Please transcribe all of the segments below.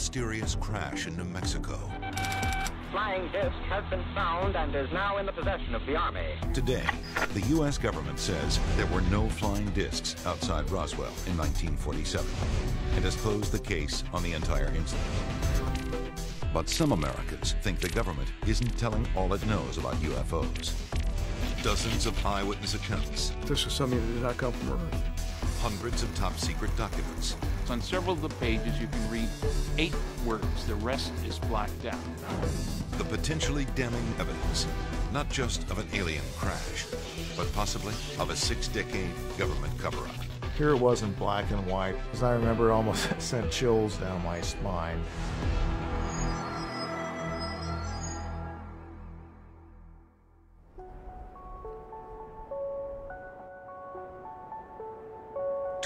mysterious crash in New Mexico. Flying disc has been found and is now in the possession of the Army. Today, the U.S. government says there were no flying discs outside Roswell in 1947 and has closed the case on the entire incident. But some Americans think the government isn't telling all it knows about UFOs. Dozens of eyewitness accounts. This is something that did not come from Earth. Hundreds of top secret documents. On several of the pages, you can read eight words. The rest is blacked out. The potentially damning evidence, not just of an alien crash, but possibly of a six-decade government cover-up. Here it was in black and white, as I remember it almost sent chills down my spine.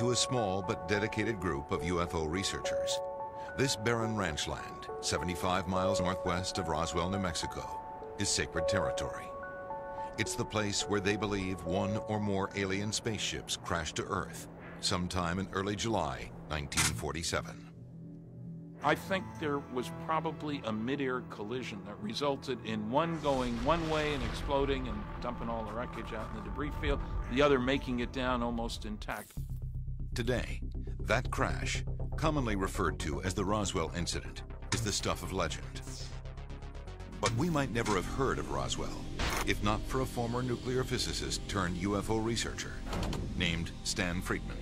To a small but dedicated group of UFO researchers, this barren ranch land, 75 miles northwest of Roswell, New Mexico, is sacred territory. It's the place where they believe one or more alien spaceships crashed to Earth sometime in early July 1947. I think there was probably a mid-air collision that resulted in one going one way and exploding and dumping all the wreckage out in the debris field, the other making it down almost intact. Today, that crash, commonly referred to as the Roswell incident, is the stuff of legend. But we might never have heard of Roswell if not for a former nuclear physicist turned UFO researcher named Stan Friedman.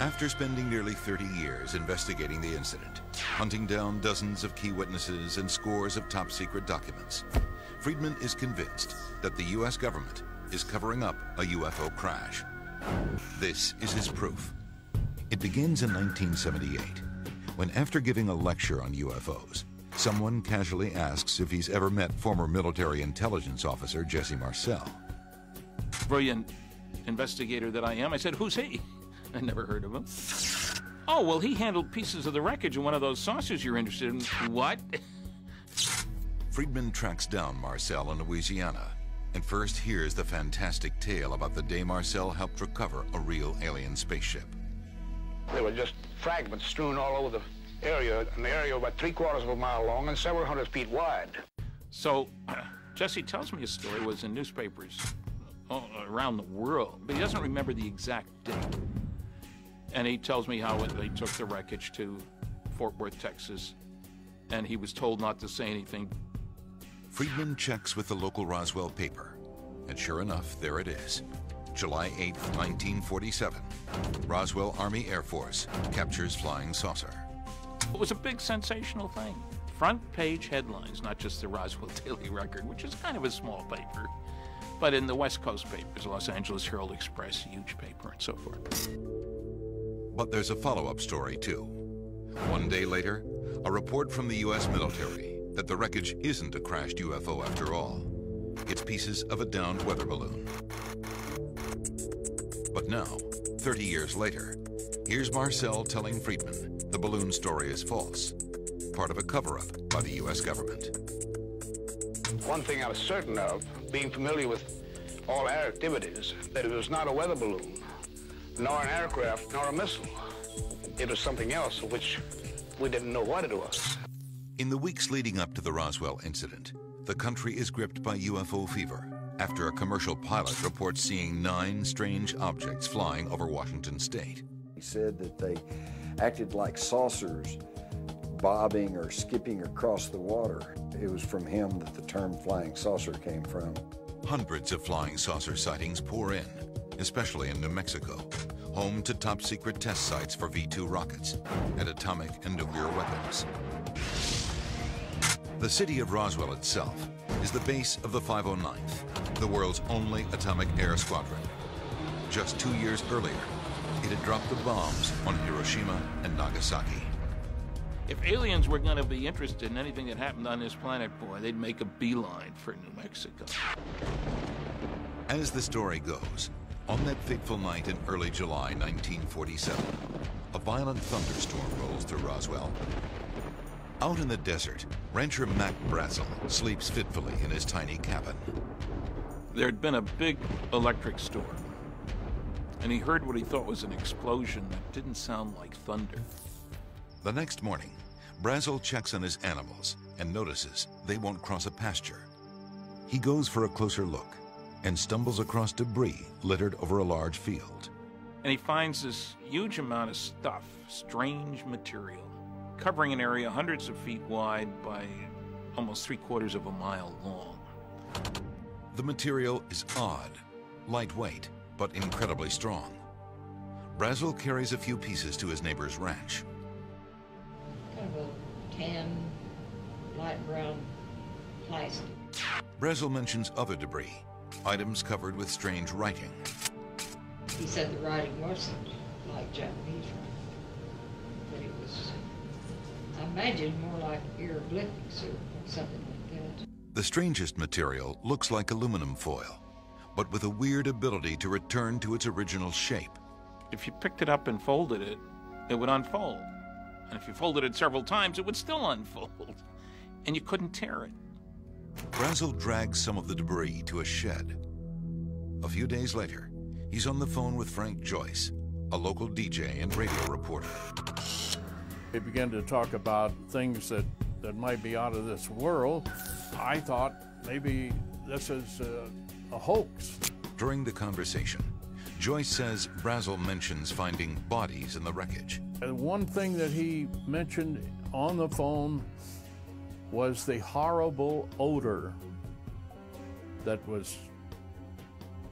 After spending nearly 30 years investigating the incident, hunting down dozens of key witnesses and scores of top secret documents, Friedman is convinced that the U.S. government is covering up a UFO crash. This is his proof. It begins in 1978, when after giving a lecture on UFOs, someone casually asks if he's ever met former military intelligence officer Jesse Marcel. Brilliant investigator that I am, I said, Who's he? I never heard of him. Oh, well, he handled pieces of the wreckage in one of those saucers you're interested in. What? Friedman tracks down Marcel in Louisiana and first hears the fantastic tale about the day Marcel helped recover a real alien spaceship. There were just fragments strewn all over the area, an area about three quarters of a mile long and several hundred feet wide. So, Jesse tells me a story was in newspapers uh, around the world, but he doesn't remember the exact date. And he tells me how they took the wreckage to Fort Worth, Texas, and he was told not to say anything. Friedman checks with the local Roswell paper, and sure enough, there it is. July 8, 1947. Roswell Army Air Force captures flying saucer. It was a big sensational thing. Front page headlines, not just the Roswell Daily Record, which is kind of a small paper, but in the West Coast papers, Los Angeles Herald Express, huge paper, and so forth. But there's a follow-up story, too. One day later, a report from the U.S. military that the wreckage isn't a crashed UFO after all. It's pieces of a downed weather balloon. But now, 30 years later, here's Marcel telling Friedman the balloon story is false, part of a cover-up by the U.S. government. One thing I was certain of, being familiar with all air activities, that it was not a weather balloon, nor an aircraft, nor a missile. It was something else, which we didn't know what it was. In the weeks leading up to the Roswell incident, the country is gripped by UFO fever after a commercial pilot reports seeing nine strange objects flying over Washington state. He said that they acted like saucers bobbing or skipping across the water. It was from him that the term flying saucer came from. Hundreds of flying saucer sightings pour in, especially in New Mexico, home to top secret test sites for V-2 rockets and atomic and nuclear weapons. The city of Roswell itself is the base of the 509th, the world's only atomic air squadron. Just two years earlier, it had dropped the bombs on Hiroshima and Nagasaki. If aliens were going to be interested in anything that happened on this planet, boy, they'd make a beeline for New Mexico. As the story goes, on that fateful night in early July 1947, a violent thunderstorm rolls through Roswell. Out in the desert, rancher Mac Brazel sleeps fitfully in his tiny cabin. There'd been a big electric storm, and he heard what he thought was an explosion that didn't sound like thunder. The next morning, Brazel checks on his animals and notices they won't cross a pasture. He goes for a closer look and stumbles across debris littered over a large field. And he finds this huge amount of stuff, strange material, covering an area hundreds of feet wide by almost three quarters of a mile long. The material is odd, lightweight, but incredibly strong. Brazel carries a few pieces to his neighbor's ranch. Kind of a tan, light brown plastic. Brazel mentions other debris, items covered with strange writing. He said the writing wasn't like Japanese writing, but it was, I imagine, more like hieroglyphics or something like that. The strangest material looks like aluminum foil, but with a weird ability to return to its original shape. If you picked it up and folded it, it would unfold. And if you folded it several times, it would still unfold. And you couldn't tear it. Brazel drags some of the debris to a shed. A few days later, he's on the phone with Frank Joyce, a local DJ and radio reporter. They began to talk about things that, that might be out of this world. I thought maybe this is a, a hoax. During the conversation, Joyce says Brazel mentions finding bodies in the wreckage. And one thing that he mentioned on the phone was the horrible odor that was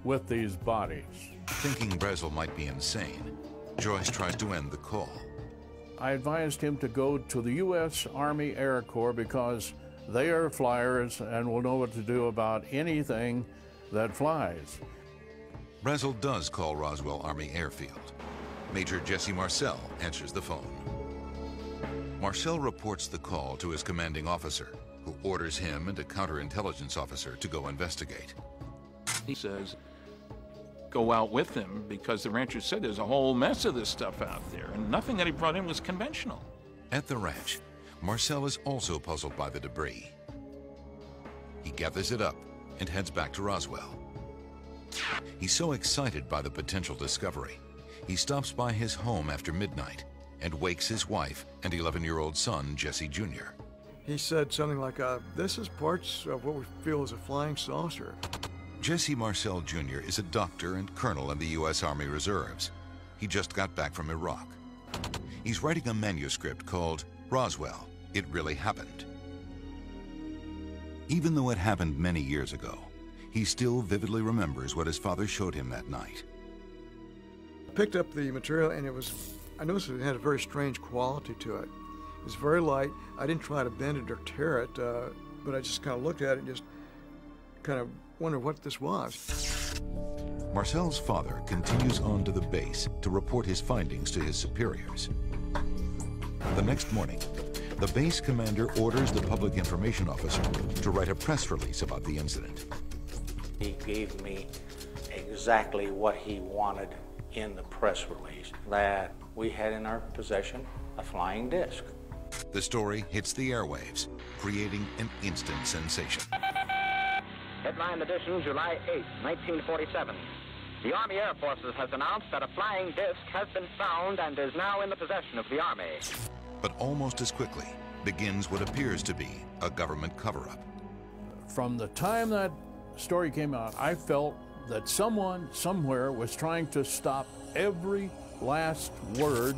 with these bodies. Thinking Brazel might be insane, Joyce tries to end the call. I advised him to go to the U.S. Army Air Corps because they are flyers and will know what to do about anything that flies. Brazel does call Roswell Army Airfield. Major Jesse Marcel answers the phone. Marcel reports the call to his commanding officer, who orders him and a counterintelligence officer to go investigate. He says, go out with him because the rancher said there's a whole mess of this stuff out there, and nothing that he brought in was conventional. At the ranch, Marcel is also puzzled by the debris. He gathers it up and heads back to Roswell. He's so excited by the potential discovery, he stops by his home after midnight and wakes his wife and 11 year old son, Jesse Jr. He said something like, uh, This is parts of what we feel is a flying saucer. Jesse Marcel Jr. is a doctor and colonel in the U.S. Army Reserves. He just got back from Iraq. He's writing a manuscript called Roswell It Really Happened. Even though it happened many years ago, he still vividly remembers what his father showed him that night. I picked up the material and it was, I noticed it had a very strange quality to it. It was very light. I didn't try to bend it or tear it, uh, but I just kind of looked at it and just kind of wondered what this was. Marcel's father continues on to the base to report his findings to his superiors. The next morning, the base commander orders the public information officer to write a press release about the incident. He gave me exactly what he wanted in the press release that we had in our possession a flying disc. The story hits the airwaves, creating an instant sensation. Headline edition, July 8, 1947. The Army Air Forces has announced that a flying disc has been found and is now in the possession of the Army. But almost as quickly begins what appears to be a government cover up. From the time that story came out, I felt that someone somewhere was trying to stop every last word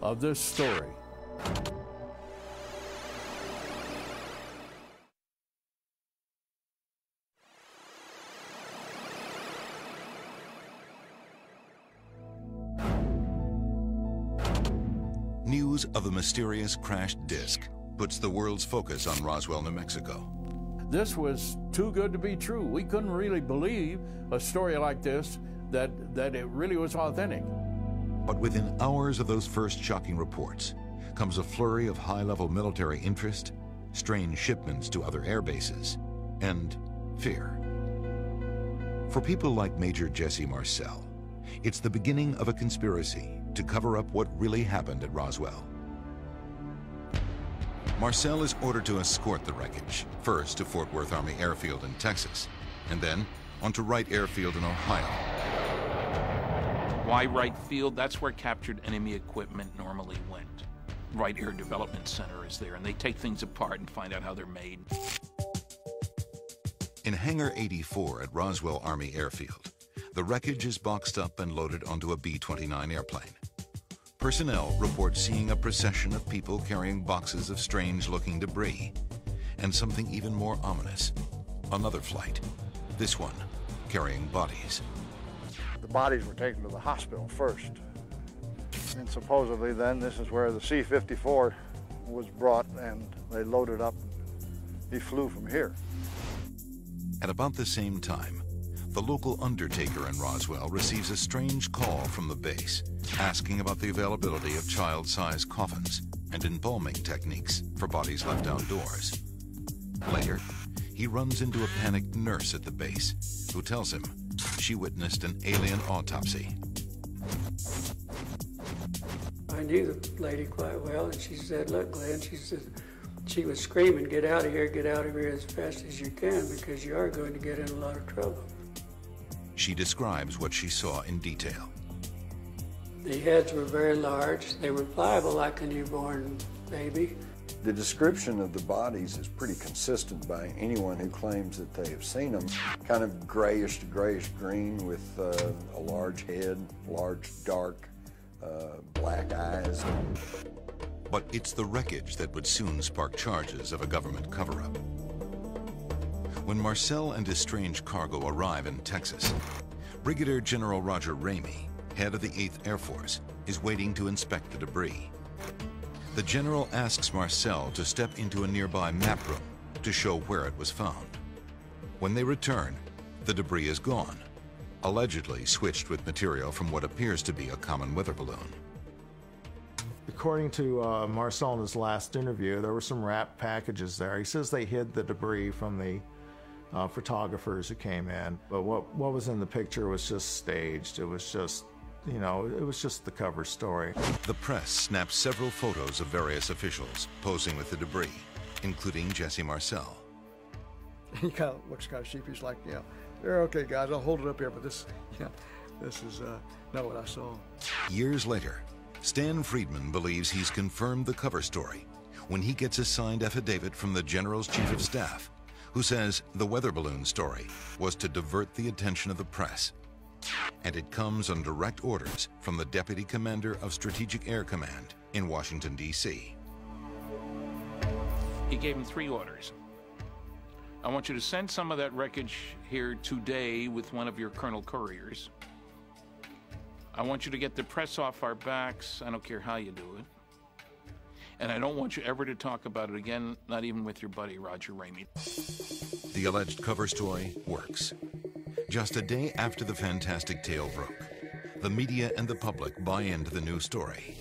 of this story. News of the mysterious crashed disc puts the world's focus on Roswell, New Mexico. This was too good to be true. We couldn't really believe a story like this that, that it really was authentic. But within hours of those first shocking reports comes a flurry of high level military interest, strange shipments to other air bases, and fear. For people like Major Jesse Marcel, it's the beginning of a conspiracy to cover up what really happened at Roswell. Marcel is ordered to escort the wreckage, first to Fort Worth Army Airfield in Texas, and then onto Wright Airfield in Ohio. Why Wright Field? That's where captured enemy equipment normally went. Wright Air Development Center is there, and they take things apart and find out how they're made. In Hangar 84 at Roswell Army Airfield, the wreckage is boxed up and loaded onto a B-29 airplane. Personnel report seeing a procession of people carrying boxes of strange-looking debris, and something even more ominous, another flight, this one carrying bodies. The bodies were taken to the hospital first. And supposedly then this is where the C-54 was brought and they loaded up. He flew from here. At about the same time, the local undertaker in Roswell receives a strange call from the base asking about the availability of child-sized coffins and embalming techniques for bodies left outdoors. Later, he runs into a panicked nurse at the base who tells him she witnessed an alien autopsy. I knew the lady quite well, and she said, look, Glenn, she said, she was screaming, get out of here, get out of here as fast as you can, because you are going to get in a lot of trouble. She describes what she saw in detail. The heads were very large. They were pliable like a newborn baby. The description of the bodies is pretty consistent by anyone who claims that they have seen them. Kind of grayish to grayish green with uh, a large head, large dark uh, black eyes. But it's the wreckage that would soon spark charges of a government cover-up. When Marcel and his strange cargo arrive in Texas, Brigadier General Roger Ramey, head of the 8th Air Force, is waiting to inspect the debris. The general asks Marcel to step into a nearby map room to show where it was found. When they return, the debris is gone, allegedly switched with material from what appears to be a common weather balloon. According to uh, Marcel in his last interview, there were some wrapped packages there. He says they hid the debris from the uh, photographers who came in, but what, what was in the picture was just staged. It was just, you know, it was just the cover story. The press snapped several photos of various officials posing with the debris, including Jesse Marcel. He kind of looks kind of sheepish, like, you know, they're okay, guys, I'll hold it up here, but this, you know, this is uh, not what I saw. Years later, Stan Friedman believes he's confirmed the cover story when he gets a signed affidavit from the General's Chief of Staff, who says the weather balloon story was to divert the attention of the press. And it comes on direct orders from the Deputy Commander of Strategic Air Command in Washington, D.C. He gave him three orders. I want you to send some of that wreckage here today with one of your Colonel Couriers. I want you to get the press off our backs. I don't care how you do it. And I don't want you ever to talk about it again, not even with your buddy Roger Ramey. The alleged cover story works. Just a day after the fantastic tale broke, the media and the public buy into the new story.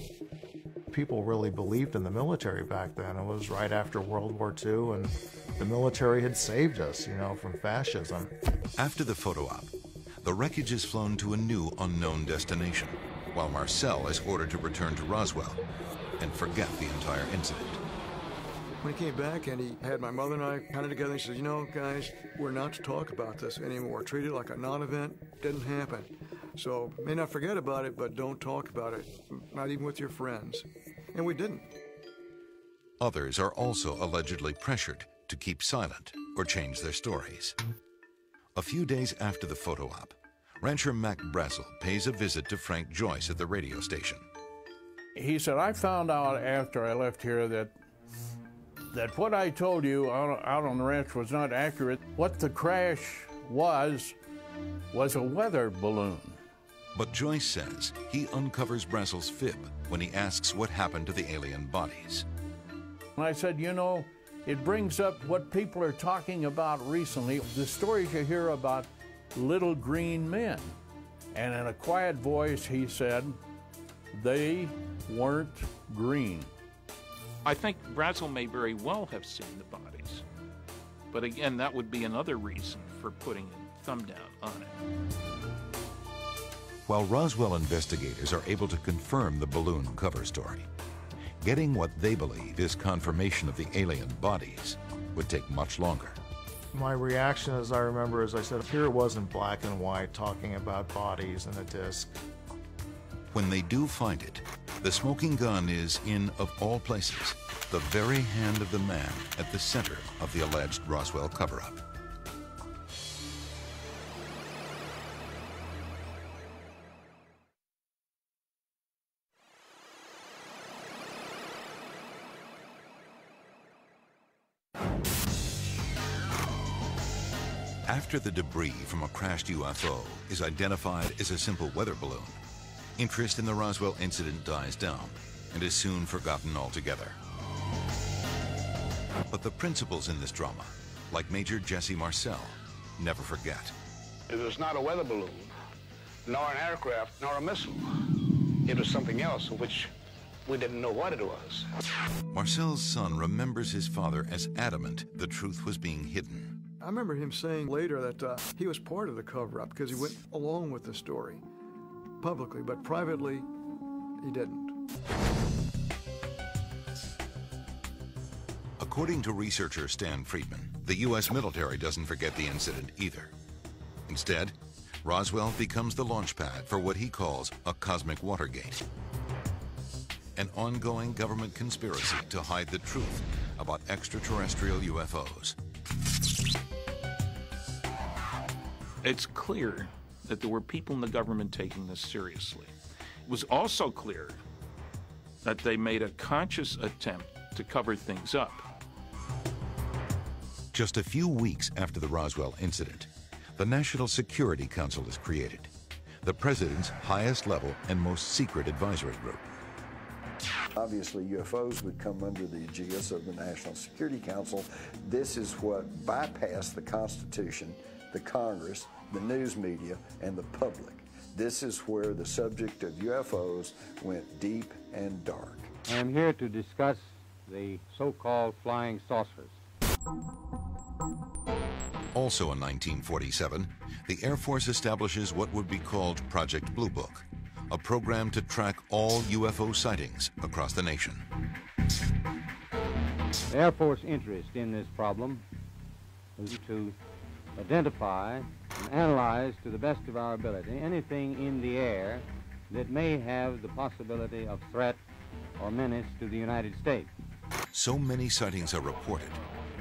People really believed in the military back then. It was right after World War II, and the military had saved us, you know, from fascism. After the photo op, the wreckage is flown to a new unknown destination, while Marcel is ordered to return to Roswell and forget the entire incident. When he came back and he had my mother and I kind of together, he said, you know, guys, we're not to talk about this anymore. Treat it like a non-event. Didn't happen. So may not forget about it, but don't talk about it, not even with your friends. And we didn't. Others are also allegedly pressured to keep silent or change their stories. A few days after the photo op, rancher Mac Brazel pays a visit to Frank Joyce at the radio station. He said, I found out after I left here that that what I told you out, out on the ranch was not accurate. What the crash was, was a weather balloon. But Joyce says he uncovers Brazel's fib when he asks what happened to the alien bodies. And I said, you know, it brings up what people are talking about recently the stories you hear about little green men. And in a quiet voice, he said, they weren't green. I think Brazel may very well have seen the bodies. But again, that would be another reason for putting a thumb down on it. While Roswell investigators are able to confirm the balloon cover story, getting what they believe is confirmation of the alien bodies would take much longer. My reaction, as I remember, as I said, here it was in black and white talking about bodies and a disc. When they do find it, The smoking gun is, in of all places, the very hand of the man at the center of the alleged Roswell cover up. After the debris from a crashed UFO is identified as a simple weather balloon, interest in the Roswell incident dies down and is soon forgotten altogether. But the principals in this drama, like Major Jesse Marcel, never forget. It was not a weather balloon, nor an aircraft, nor a missile. It was something else which we didn't know what it was. Marcel's son remembers his father as adamant the truth was being hidden. I remember him saying later that uh, he was part of the cover up because he went along with the story publicly, but privately, he didn't. According to researcher Stan Friedman, the U.S. military doesn't forget the incident either. Instead, Roswell becomes the launchpad for what he calls a cosmic Watergate, an ongoing government conspiracy to hide the truth about extraterrestrial UFOs. It's clear that there were people in the government taking this seriously. It was also clear that they made a conscious attempt to cover things up. Just a few weeks after the Roswell incident, the National Security Council is created, the president's highest level and most secret advisory group. Obviously, UFOs would come under the aegis of the National Security Council. This is what bypassed the Constitution, the Congress, the news media, and the public. This is where the subject of UFOs went deep and dark. I am here to discuss the so-called flying saucers. Also in 1947, the Air Force establishes what would be called Project Blue Book, a program to track all UFO sightings across the nation. The Air Force interest in this problem was to identify and analyze to the best of our ability anything in the air that may have the possibility of threat or menace to the United States. So many sightings are reported,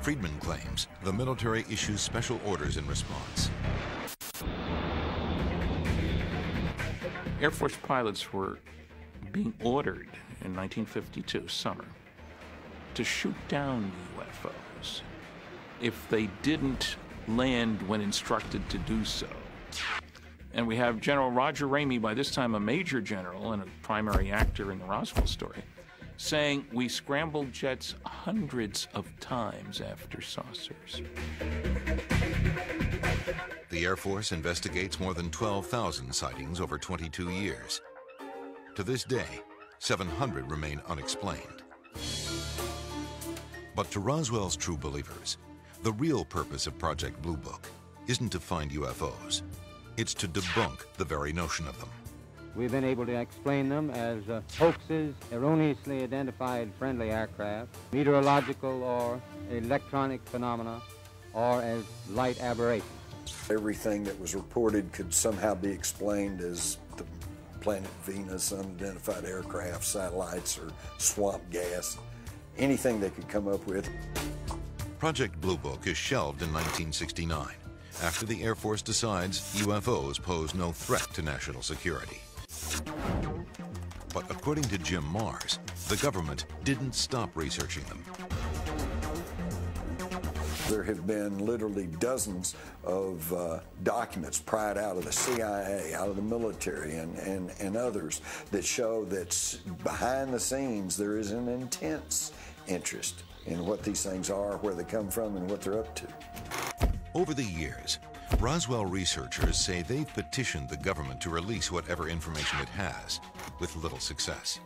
Friedman claims the military issues special orders in response. Air Force pilots were being ordered in 1952 summer to shoot down UFOs if they didn't land when instructed to do so. And we have General Roger Ramey, by this time a major general and a primary actor in the Roswell story, saying we scrambled jets hundreds of times after saucers. The Air Force investigates more than 12,000 sightings over 22 years. To this day, 700 remain unexplained. But to Roswell's true believers, the real purpose of Project Blue Book isn't to find UFOs. It's to debunk the very notion of them. We've been able to explain them as uh, hoaxes, erroneously identified friendly aircraft, meteorological or electronic phenomena, or as light aberrations. Everything that was reported could somehow be explained as the planet Venus, unidentified aircraft, satellites, or swamp gas. Anything they could come up with. Project Blue Book is shelved in 1969 after the Air Force decides UFOs pose no threat to national security. But according to Jim Marrs, the government didn't stop researching them. There have been literally dozens of uh, documents pried out of the CIA, out of the military, and, and, and others that show that behind the scenes there is an intense interest in what these things are, where they come from, and what they're up to. Over the years, Roswell researchers say they've petitioned the government to release whatever information it has, with little success.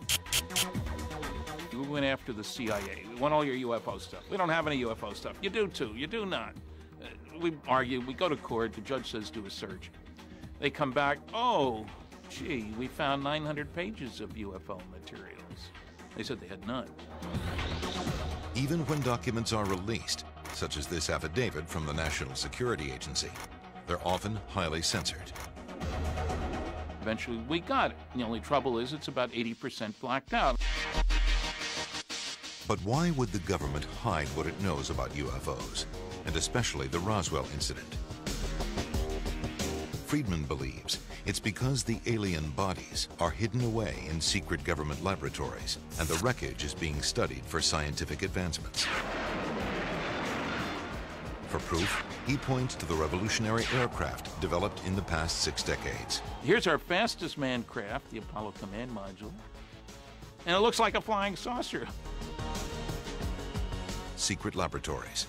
We went after the CIA. We want all your UFO stuff. We don't have any UFO stuff. You do too. You do not. Uh, we argue. We go to court. The judge says do a search. They come back. Oh, gee, we found 900 pages of UFO materials. They said they had none. Even when documents are released, such as this affidavit from the National Security Agency, they're often highly censored. eventually we got it. The only trouble is it's about 80% blacked out. But why would the government hide what it knows about UFOs, and especially the Roswell incident? Friedman believes it's because the alien bodies are hidden away in secret government laboratories, and the wreckage is being studied for scientific advancements. For proof, he points to the revolutionary aircraft developed in the past six decades. Here's our fastest manned craft, the Apollo Command Module. And it looks like a flying saucer. Secret laboratories,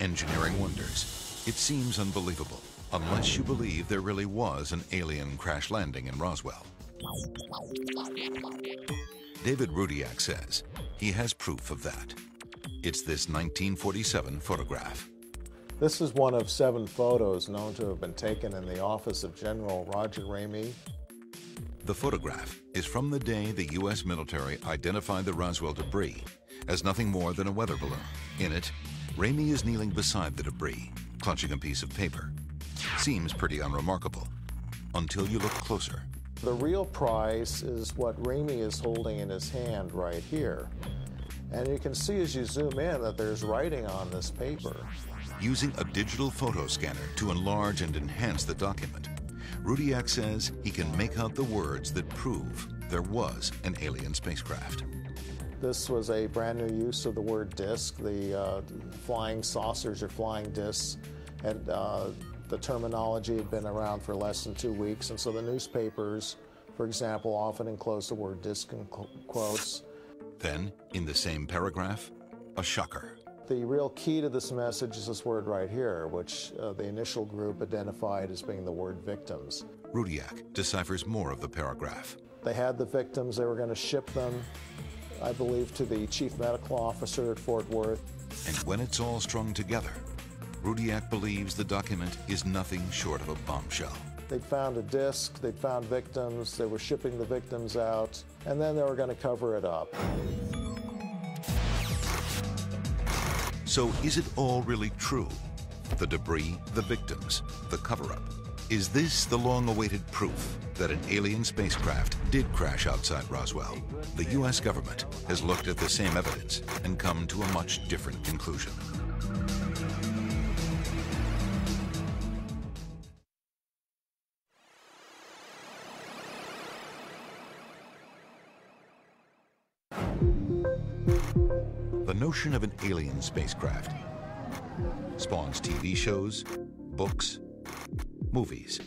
engineering wonders. It seems unbelievable, unless you believe there really was an alien crash landing in Roswell. David Rudiak says he has proof of that. It's this 1947 photograph. This is one of seven photos known to have been taken in the office of General Roger Ramey. The photograph is from the day the U.S. military identified the Roswell debris as nothing more than a weather balloon. In it, Ramey is kneeling beside the debris, clutching a piece of paper. Seems pretty unremarkable, until you look closer. The real prize is what Ramey is holding in his hand right here. And you can see as you zoom in that there's writing on this paper. Using a digital photo scanner to enlarge and enhance the document, Rudiak says he can make out the words that prove there was an alien spacecraft. This was a brand new use of the word disk. The uh, flying saucers or flying disks, and uh, the terminology had been around for less than two weeks, and so the newspapers, for example, often enclose the word disk in quotes. Then, in the same paragraph, a shocker. The real key to this message is this word right here, which uh, the initial group identified as being the word victims. Rudiak deciphers more of the paragraph. They had the victims, they were going to ship them, I believe, to the chief medical officer at Fort Worth. And when it's all strung together, Rudiak believes the document is nothing short of a bombshell. They'd found a disc, they'd found victims, they were shipping the victims out, and then they were going to cover it up. So is it all really true? The debris, the victims, the cover-up. Is this the long-awaited proof that an alien spacecraft did crash outside Roswell? The U.S. government has looked at the same evidence and come to a much different conclusion. Of an alien spacecraft spawns TV shows, books, movies,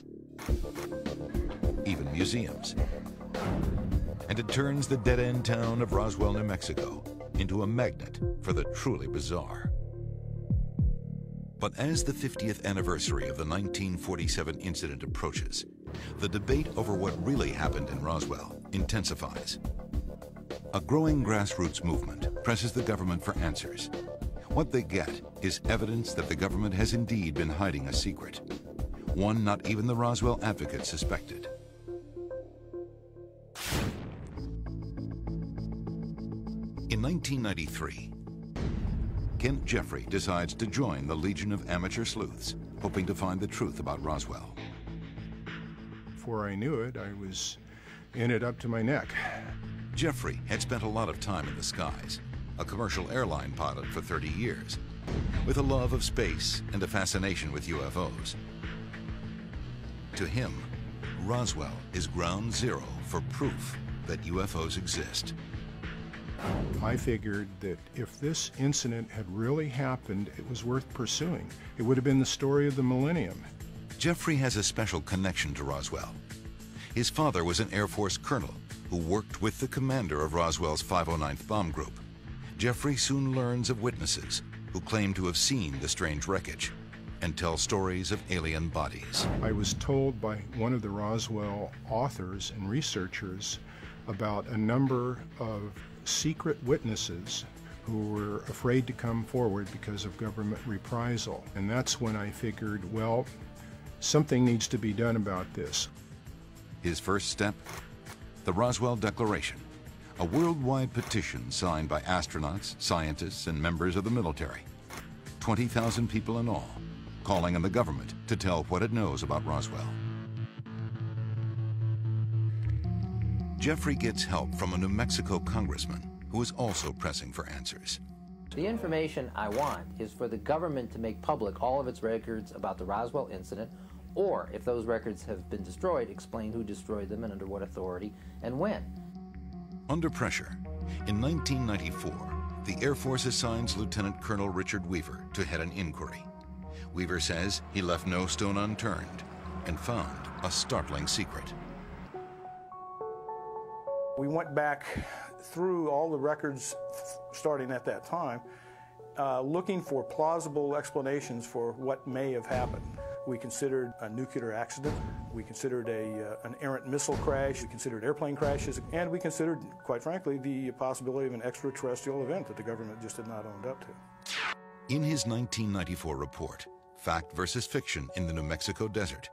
even museums. And it turns the dead-end town of Roswell, New Mexico into a magnet for the truly bizarre. But as the 50th anniversary of the 1947 incident approaches, the debate over what really happened in Roswell intensifies. A growing grassroots movement presses the government for answers. What they get is evidence that the government has indeed been hiding a secret. One not even the Roswell advocate suspected. In 1993, Kent Jeffrey decides to join the Legion of Amateur Sleuths, hoping to find the truth about Roswell. Before I knew it, I was in it up to my neck. Jeffrey had spent a lot of time in the skies, a commercial airline pilot for 30 years, with a love of space and a fascination with UFOs. To him, Roswell is ground zero for proof that UFOs exist. I figured that if this incident had really happened, it was worth pursuing. It would have been the story of the millennium. Jeffrey has a special connection to Roswell. His father was an Air Force colonel who worked with the commander of Roswell's 509th Bomb Group. Jeffrey soon learns of witnesses who claim to have seen the strange wreckage and tell stories of alien bodies. I was told by one of the Roswell authors and researchers about a number of secret witnesses who were afraid to come forward because of government reprisal. And that's when I figured, well, something needs to be done about this. His first step the Roswell Declaration, a worldwide petition signed by astronauts, scientists, and members of the military. 20,000 people in all, calling on the government to tell what it knows about Roswell. Jeffrey gets help from a New Mexico congressman who is also pressing for answers. The information I want is for the government to make public all of its records about the Roswell incident, or if those records have been destroyed, explain who destroyed them and under what authority and when. Under pressure, in 1994, the Air Force assigns Lieutenant Colonel Richard Weaver to head an inquiry. Weaver says he left no stone unturned and found a startling secret. We went back through all the records starting at that time, uh, looking for plausible explanations for what may have happened. We considered a nuclear accident, we considered a, uh, an errant missile crash, we considered airplane crashes, and we considered, quite frankly, the possibility of an extraterrestrial event that the government just had not owned up to. In his 1994 report, Fact versus Fiction in the New Mexico Desert,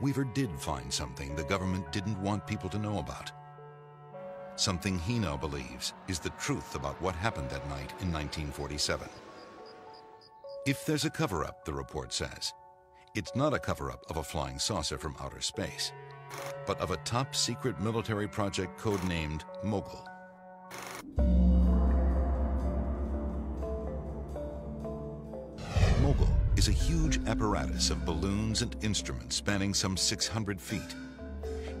Weaver did find something the government didn't want people to know about. Something he now believes is the truth about what happened that night in 1947. If there's a cover-up, the report says, it's not a cover-up of a flying saucer from outer space, but of a top-secret military project codenamed Mogul. Mogul is a huge apparatus of balloons and instruments spanning some 600 feet.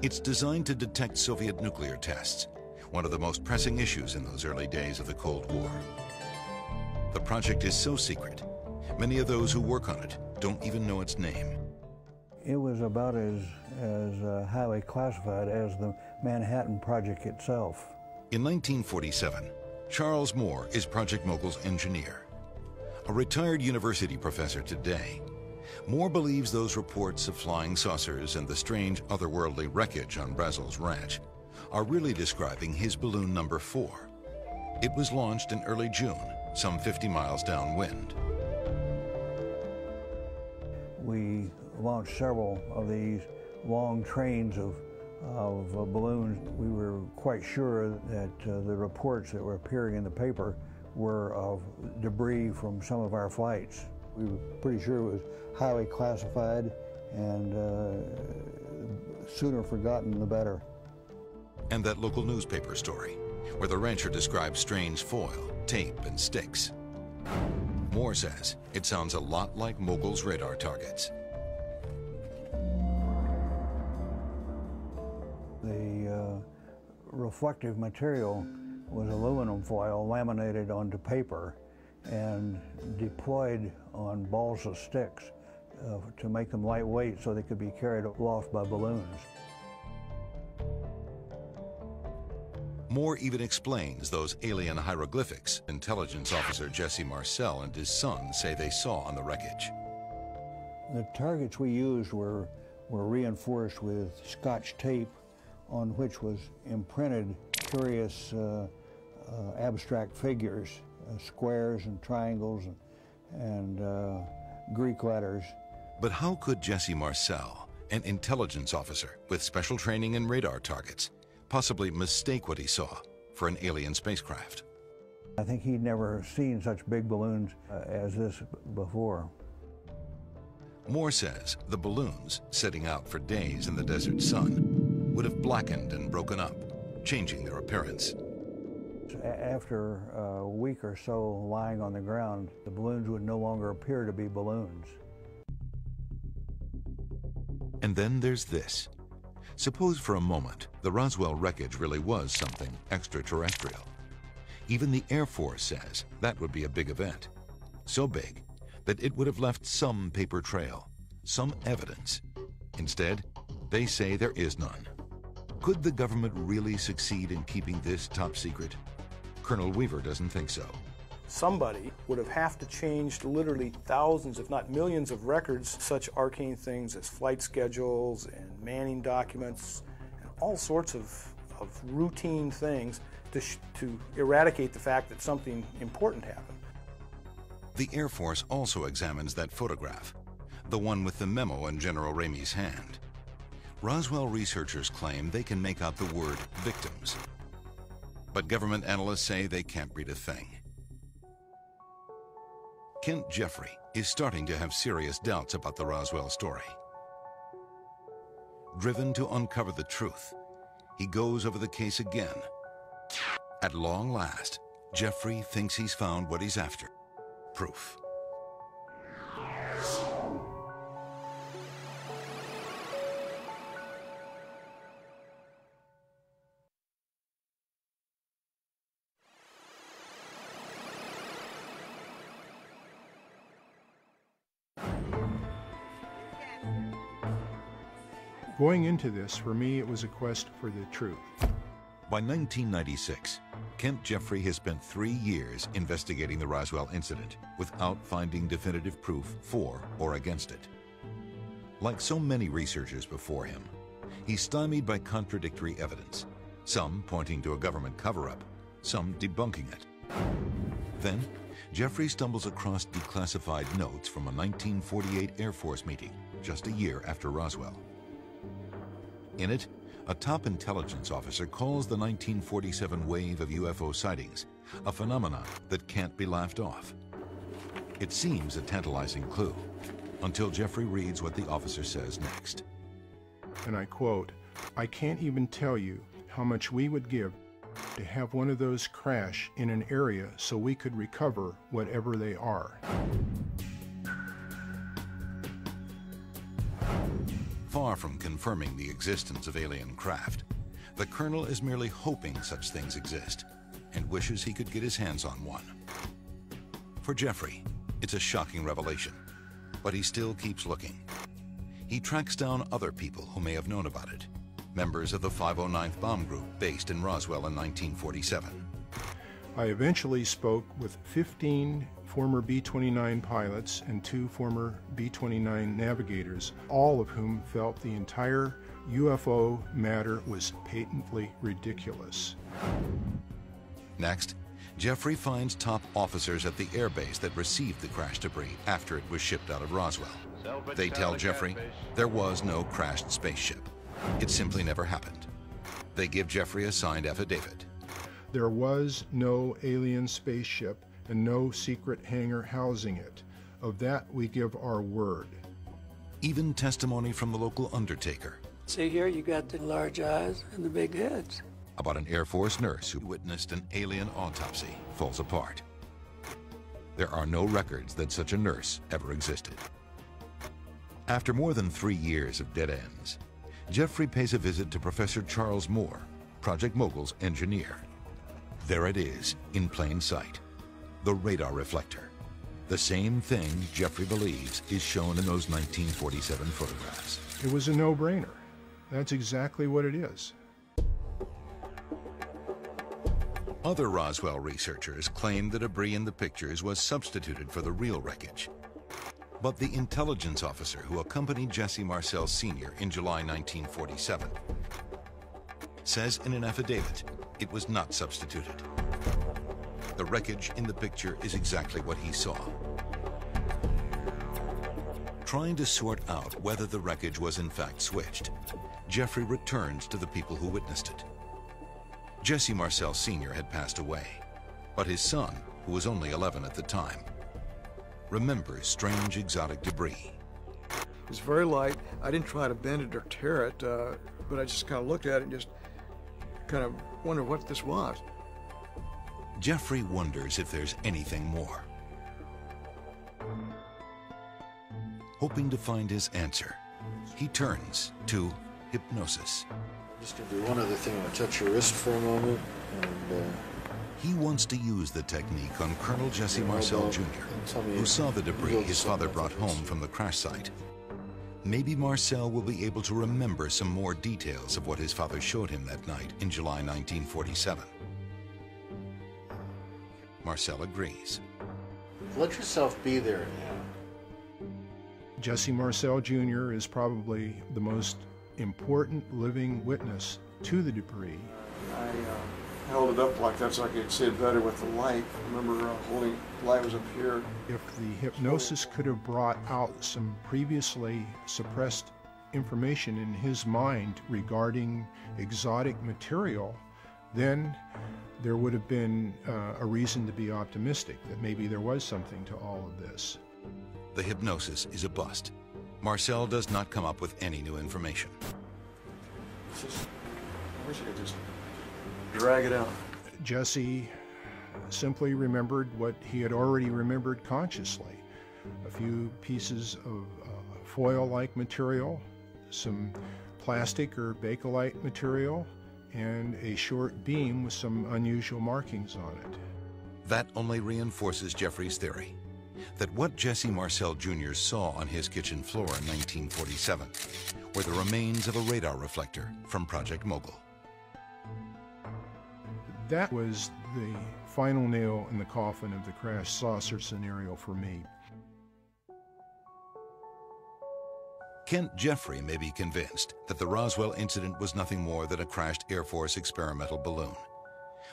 It's designed to detect Soviet nuclear tests, one of the most pressing issues in those early days of the Cold War. The project is so secret, many of those who work on it don't even know its name. It was about as, as uh, highly classified as the Manhattan Project itself. In 1947, Charles Moore is Project Mogul's engineer. A retired university professor today, Moore believes those reports of flying saucers and the strange otherworldly wreckage on Brazel's ranch are really describing his balloon number four. It was launched in early June, some 50 miles downwind. We launched several of these long trains of, of uh, balloons. We were quite sure that uh, the reports that were appearing in the paper were of debris from some of our flights. We were pretty sure it was highly classified and uh, sooner forgotten the better. And that local newspaper story, where the rancher describes strange foil, tape, and sticks. Moore says it sounds a lot like Mogul's radar targets. The uh, reflective material was aluminum foil laminated onto paper and deployed on balls of sticks uh, to make them lightweight so they could be carried aloft by balloons. Moore even explains those alien hieroglyphics intelligence officer Jesse Marcel and his son say they saw on the wreckage. The targets we used were, were reinforced with scotch tape on which was imprinted curious uh, uh, abstract figures, uh, squares and triangles and, and uh, Greek letters. But how could Jesse Marcel, an intelligence officer with special training in radar targets, possibly mistake what he saw for an alien spacecraft? I think he'd never seen such big balloons uh, as this before. Moore says the balloons, setting out for days in the desert sun, would have blackened and broken up, changing their appearance. After a week or so lying on the ground, the balloons would no longer appear to be balloons. And then there's this. Suppose for a moment the Roswell wreckage really was something extraterrestrial. Even the Air Force says that would be a big event. So big that it would have left some paper trail, some evidence. Instead, they say there is none. Could the government really succeed in keeping this top secret? Colonel Weaver doesn't think so. Somebody would have have to change literally thousands, if not millions, of records, such arcane things as flight schedules and manning documents and all sorts of, of routine things to, to eradicate the fact that something important happened. The Air Force also examines that photograph, the one with the memo in General Ramey's hand. Roswell researchers claim they can make out the word victims. But government analysts say they can't read a thing. Kent Jeffrey is starting to have serious doubts about the Roswell story. Driven to uncover the truth, he goes over the case again. At long last, Jeffrey thinks he's found what he's after proof. Going into this, for me, it was a quest for the truth. By 1996, Kent Jeffrey has spent three years investigating the Roswell incident without finding definitive proof for or against it. Like so many researchers before him, he's stymied by contradictory evidence, some pointing to a government cover-up, some debunking it. Then, Jeffrey stumbles across declassified notes from a 1948 Air Force meeting, just a year after Roswell. In it, a top intelligence officer calls the 1947 wave of UFO sightings a phenomenon that can't be laughed off. It seems a tantalizing clue, until Jeffrey reads what the officer says next. And I quote, I can't even tell you how much we would give to have one of those crash in an area so we could recover whatever they are. Far from confirming the existence of alien craft, the colonel is merely hoping such things exist and wishes he could get his hands on one. For Jeffrey, it's a shocking revelation, but he still keeps looking. He tracks down other people who may have known about it, members of the 509th Bomb Group based in Roswell in 1947. I eventually spoke with 15 former B 29 pilots and two former B 29 navigators, all of whom felt the entire UFO matter was patently ridiculous. Next, Jeffrey finds top officers at the airbase that received the crash debris after it was shipped out of Roswell. They tell Jeffrey there was no crashed spaceship. It simply never happened. They give Jeffrey a signed affidavit. There was no alien spaceship and no secret hangar housing it. Of that we give our word. Even testimony from the local undertaker. See here, you got the large eyes and the big heads. About an Air Force nurse who witnessed an alien autopsy falls apart. There are no records that such a nurse ever existed. After more than three years of dead ends, Jeffrey pays a visit to Professor Charles Moore, Project Mogul's engineer. There it is, in plain sight the radar reflector. The same thing Jeffrey believes is shown in those 1947 photographs. It was a no brainer. That's exactly what it is. Other Roswell researchers claim the debris in the pictures was substituted for the real wreckage. But the intelligence officer who accompanied Jesse Marcel Sr. in July 1947 says in an affidavit it was not substituted. The wreckage in the picture is exactly what he saw. Trying to sort out whether the wreckage was in fact switched, Jeffrey returns to the people who witnessed it. Jesse Marcel Sr. had passed away, but his son, who was only 11 at the time, remembers strange exotic debris. It's very light. I didn't try to bend it or tear it, uh, but I just kind of looked at it and just kind of wondered what this was. Jeffrey wonders if there's anything more. Hoping to find his answer, he turns to hypnosis. Just gonna do one other thing. I'll touch your wrist for a moment. And, uh, he wants to use the technique on Colonel Jesse Marcel Jr., who saw the debris his father brought home from the crash site. Maybe Marcel will be able to remember some more details of what his father showed him that night in July 1947. Marcel agrees. Let yourself be there now. Jesse Marcel Jr. is probably the most important living witness to the debris. I uh, held it up like that so I could see it better with the light. I remember uh, holding light was up here. If the hypnosis could have brought out some previously suppressed information in his mind regarding exotic material, then there would have been uh, a reason to be optimistic that maybe there was something to all of this. The hypnosis is a bust. Marcel does not come up with any new information. I wish I could just drag it out. Jesse simply remembered what he had already remembered consciously a few pieces of uh, foil like material, some plastic or bakelite material, and a short beam with some unusual markings on it. That only reinforces Jeffrey's theory that what Jesse Marcel Jr. saw on his kitchen floor in 1947 were the remains of a radar reflector from Project Mogul. That was the final nail in the coffin of the crash saucer scenario for me. Kent Jeffrey may be convinced that the Roswell incident was nothing more than a crashed Air Force experimental balloon.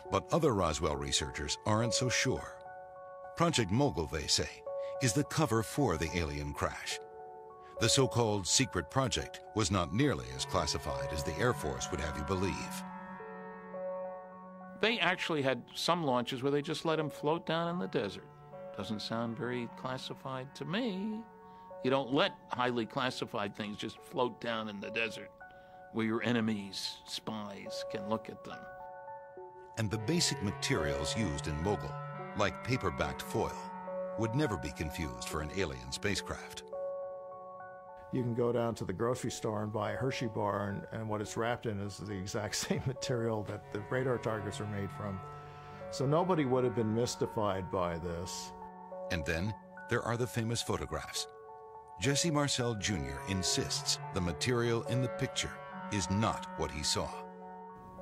But other Roswell researchers aren't so sure. Project Mogul, they say, is the cover for the alien crash. The so-called secret project was not nearly as classified as the Air Force would have you believe. They actually had some launches where they just let them float down in the desert. Doesn't sound very classified to me. You don't let highly classified things just float down in the desert where your enemies, spies, can look at them. And the basic materials used in Mogul, like paper-backed foil, would never be confused for an alien spacecraft. You can go down to the grocery store and buy a Hershey bar, and, and what it's wrapped in is the exact same material that the radar targets are made from. So nobody would have been mystified by this. And then there are the famous photographs. Jesse Marcel Jr. insists the material in the picture is not what he saw.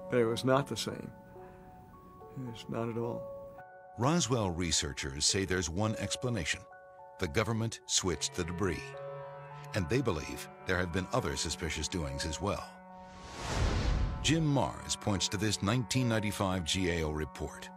But it was not the same. It's not at all. Roswell researchers say there's one explanation. The government switched the debris. And they believe there have been other suspicious doings as well. Jim Marrs points to this 1995 GAO report.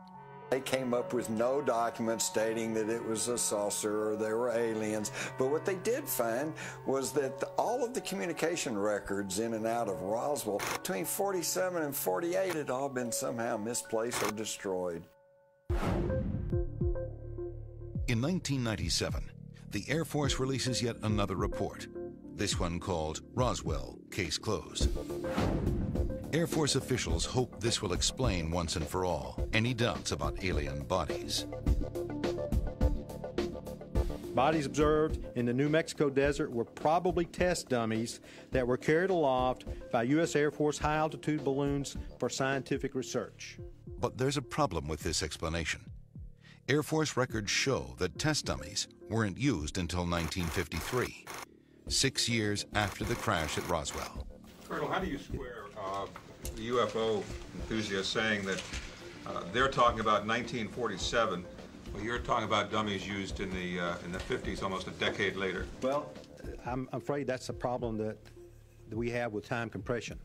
They came up with no document stating that it was a saucer or there were aliens. But what they did find was that the, all of the communication records in and out of Roswell between 47 and 48 had all been somehow misplaced or destroyed. In 1997, the Air Force releases yet another report, this one called Roswell Case Closed. Air Force officials hope this will explain once and for all any doubts about alien bodies. Bodies observed in the New Mexico desert were probably test dummies that were carried aloft by U.S. Air Force high altitude balloons for scientific research. But there's a problem with this explanation. Air Force records show that test dummies weren't used until 1953, six years after the crash at Roswell. Colonel, how do you square uh, the UFO enthusiasts saying that uh, they're talking about 1947, well, you're talking about dummies used in the uh, in the 50s, almost a decade later? Well, I'm afraid that's a problem that, that we have with time compression.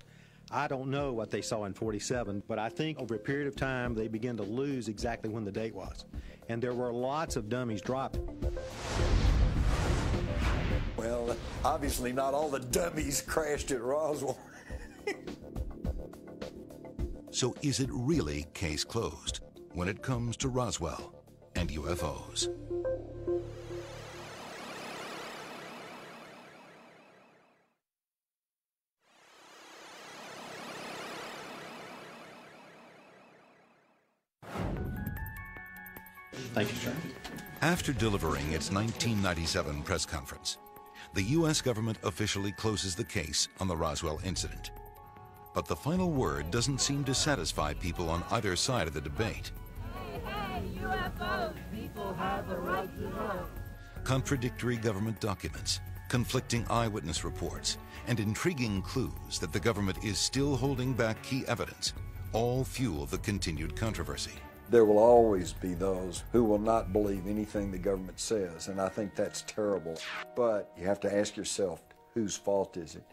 I don't know what they saw in 47, but I think over a period of time they began to lose exactly when the date was. And there were lots of dummies dropped. Well, obviously not all the dummies crashed at Roswell. so is it really case closed when it comes to Roswell and UFOs? Thank you, sir. After delivering its 1997 press conference, the U.S. government officially closes the case on the Roswell incident. But the final word doesn't seem to satisfy people on either side of the debate. Hey, a right. Contradictory government documents, conflicting eyewitness reports, and intriguing clues that the government is still holding back key evidence all fuel the continued controversy. There will always be those who will not believe anything the government says, and I think that's terrible. But you have to ask yourself, whose fault is it?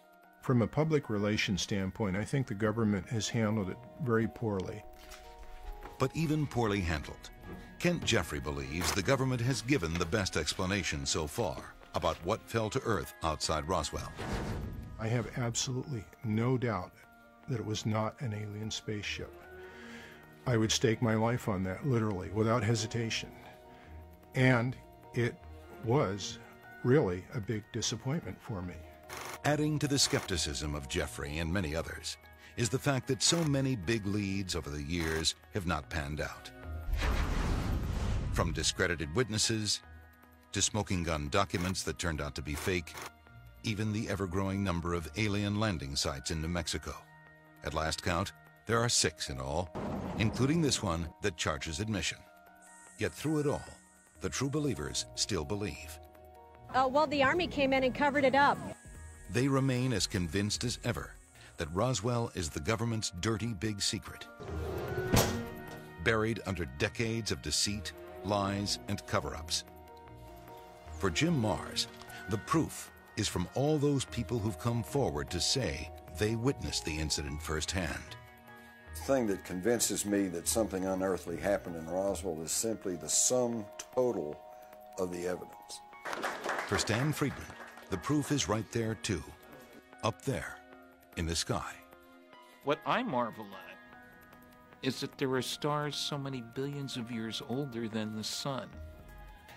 From a public relations standpoint, I think the government has handled it very poorly. But even poorly handled, Kent Jeffrey believes the government has given the best explanation so far about what fell to Earth outside Roswell. I have absolutely no doubt that it was not an alien spaceship. I would stake my life on that, literally, without hesitation. And it was really a big disappointment for me. Adding to the skepticism of Jeffrey and many others is the fact that so many big leads over the years have not panned out. From discredited witnesses to smoking gun documents that turned out to be fake, even the ever-growing number of alien landing sites in New Mexico. At last count, there are six in all, including this one that charges admission. Yet through it all, the true believers still believe. Uh, well, the Army came in and covered it up. They remain as convinced as ever that Roswell is the government's dirty big secret. Buried under decades of deceit, lies, and cover-ups. For Jim Marrs, the proof is from all those people who've come forward to say they witnessed the incident firsthand. The thing that convinces me that something unearthly happened in Roswell is simply the sum total of the evidence. For Stan Friedman, the proof is right there too. Up there, in the sky. What I marvel at is that there are stars so many billions of years older than the sun.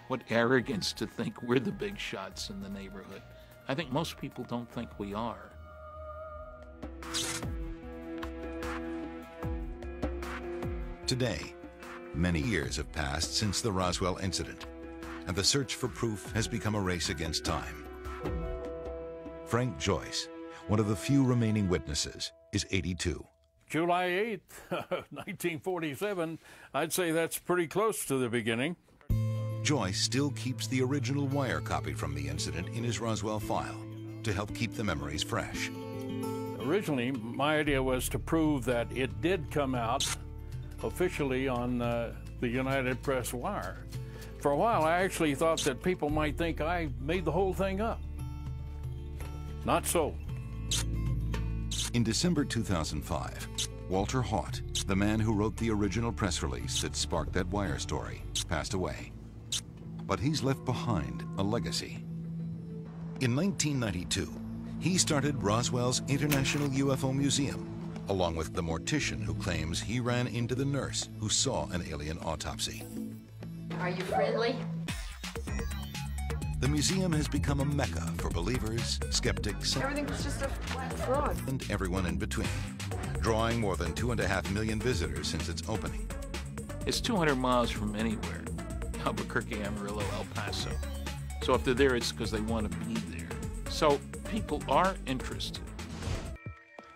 What arrogance to think we're the big shots in the neighborhood. I think most people don't think we are. Today, many years have passed since the Roswell incident, and the search for proof has become a race against time. Frank Joyce, one of the few remaining witnesses, is 82. July 8th, 1947, I'd say that's pretty close to the beginning. Joyce still keeps the original wire copy from the incident in his Roswell file to help keep the memories fresh. Originally, my idea was to prove that it did come out officially on uh, the United Press wire. For a while, I actually thought that people might think I made the whole thing up. Not so. In December 2005, Walter Haut, the man who wrote the original press release that sparked that wire story, passed away. But he's left behind a legacy. In 1992, he started Roswell's International UFO Museum, along with the mortician who claims he ran into the nurse who saw an alien autopsy. Are you friendly? The museum has become a mecca for believers, skeptics, Everything's just a fraud. and everyone in between, drawing more than two and a half million visitors since its opening. It's 200 miles from anywhere Albuquerque, Amarillo, El Paso. So if they're there, it's because they want to be there. So people are interested.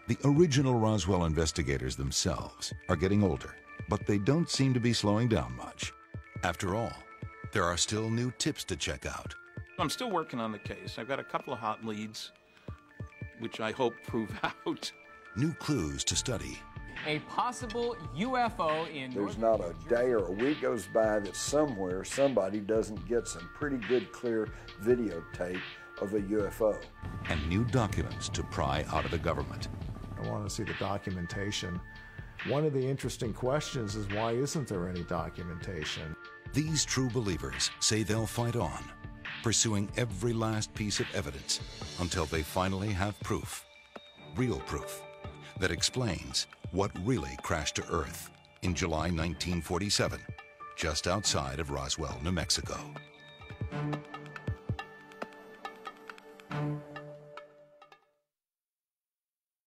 The original Roswell investigators themselves are getting older, but they don't seem to be slowing down much. After all, there are still new tips to check out. I'm still working on the case. I've got a couple of hot leads, which I hope prove out. New clues to study. A possible UFO in There's not a day or a week goes by that somewhere somebody doesn't get some pretty good, clear videotape of a UFO. and new documents to pry out of the government. I want to see the documentation. One of the interesting questions is why isn't there any documentation? These true believers say they'll fight on, pursuing every last piece of evidence until they finally have proof, real proof, that explains what really crashed to Earth in July 1947, just outside of Roswell, New Mexico.